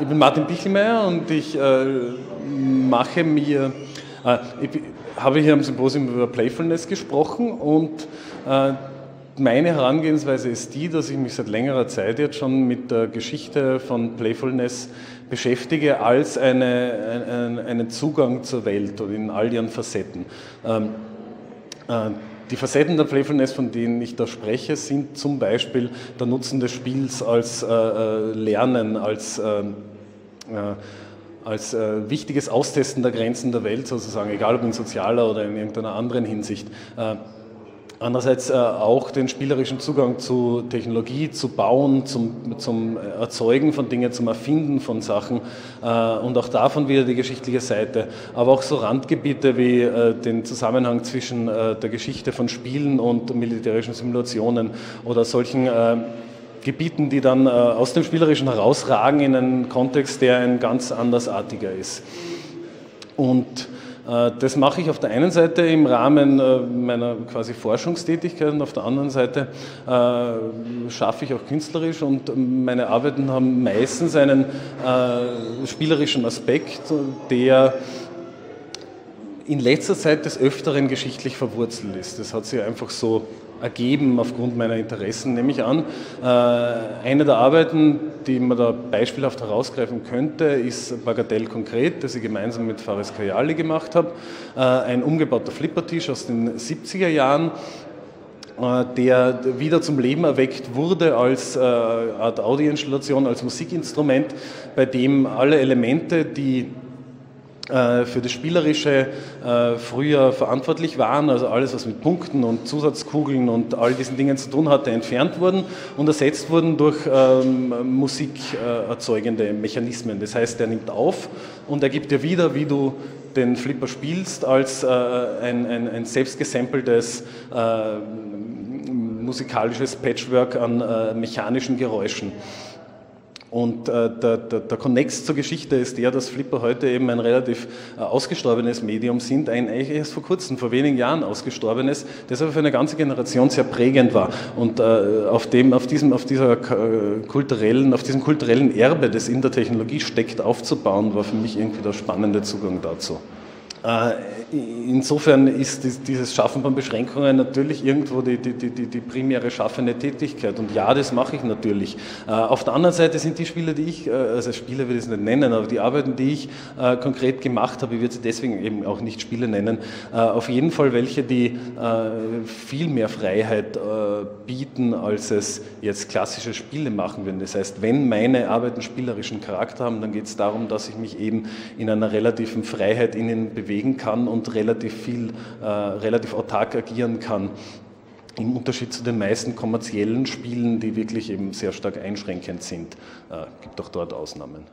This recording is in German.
ich bin Martin Bichelmeier und ich äh, mache mir, äh, ich habe hier am Symposium über Playfulness gesprochen und äh, meine Herangehensweise ist die, dass ich mich seit längerer Zeit jetzt schon mit der Geschichte von Playfulness beschäftige als eine, ein, einen Zugang zur Welt und in all ihren Facetten. Ähm, äh, die Facetten der Playfulness, von denen ich da spreche, sind zum Beispiel der Nutzen des Spiels als äh, äh Lernen, als, äh, äh, als äh, wichtiges Austesten der Grenzen der Welt sozusagen, egal ob in sozialer oder in irgendeiner anderen Hinsicht. Äh, Andererseits äh, auch den spielerischen Zugang zu Technologie, zu Bauen, zum, zum Erzeugen von Dingen, zum Erfinden von Sachen äh, und auch davon wieder die geschichtliche Seite. Aber auch so Randgebiete wie äh, den Zusammenhang zwischen der Geschichte von Spielen und militärischen Simulationen oder solchen Gebieten, die dann aus dem Spielerischen herausragen in einen Kontext, der ein ganz andersartiger ist. Und äh, das mache ich auf der einen Seite im Rahmen äh, meiner quasi Forschungstätigkeit und auf der anderen Seite äh, schaffe ich auch künstlerisch und meine Arbeiten haben meistens einen spielerischen Aspekt, der in letzter Zeit des Öfteren geschichtlich verwurzelt ist. Das hat sich einfach so ergeben aufgrund meiner Interessen, nehme ich an. Äh, eine der Arbeiten, die man da beispielhaft herausgreifen könnte, ist Bagatell konkret, das ich gemeinsam mit Faris Kayali gemacht habe. Äh, ein umgebauter Flippertisch aus den 70er Jahren, äh, der wieder zum Leben erweckt wurde als Art Audioinstallation, als Musikinstrument, bei dem alle Elemente, die äh, für das Spielerische äh, früher verantwortlich waren, also alles, was mit Punkten und Zusatzkugeln und all diesen Dingen zu tun hatte, entfernt wurden und ersetzt wurden durch ähm, musikerzeugende Mechanismen. Das heißt, er nimmt auf und er gibt dir wieder, wie du den Flipper spielst, als äh, ein, ein, ein äh, musikalisches Patchwork an äh, mechanischen Geräuschen. Und äh, der, der, der Konnex zur Geschichte ist der, dass Flipper heute eben ein relativ äh, ausgestorbenes Medium sind, ein eigentlich erst vor kurzem, vor wenigen Jahren ausgestorbenes, das aber für eine ganze Generation sehr prägend war. Und äh, auf, dem, auf, diesem, auf, dieser, äh, kulturellen, auf diesem kulturellen Erbe, das in der Technologie steckt, aufzubauen, war für mich irgendwie der spannende Zugang dazu. Äh, insofern ist dieses Schaffen von Beschränkungen natürlich irgendwo die, die, die, die primäre schaffende Tätigkeit. Und ja, das mache ich natürlich. Äh, auf der anderen Seite sind die Spiele, die ich, äh, also Spiele will ich es nicht nennen, aber die Arbeiten, die ich konkret gemacht habe, ich würde sie deswegen eben auch nicht Spiele nennen, auf jeden Fall welche, die viel mehr Freiheit bieten, als es jetzt klassische Spiele machen würden. Das heißt, wenn meine Arbeiten spielerischen Charakter haben, dann geht es darum, dass ich mich eben in einer relativen Freiheit in ihnen bewege bewegen kann und relativ viel, äh, relativ autark agieren kann. Im Unterschied zu den meisten kommerziellen Spielen, die wirklich eben sehr stark einschränkend sind, äh, gibt auch dort Ausnahmen.